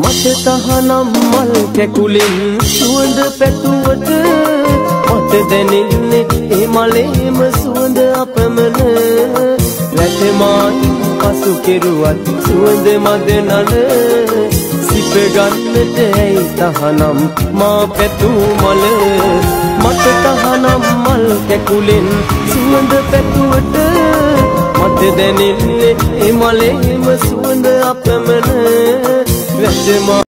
මට තහනම් මල් කැකුලෙන් සුවඳ පැතුවට මට දැනෙන්නේ ඒ මලේම සුවඳ අපමණ. රැටමායි පසු කෙරුවත් සුවඳ මද නන. සිප ගන්නට ඇයි තහනම් මා පැtuu මල? මට තහනම් මල් කැකුලෙන් සුවඳ පැතුවට මට දැනෙන්නේ ඒ මලේම සුවඳ අපමණ. Fatima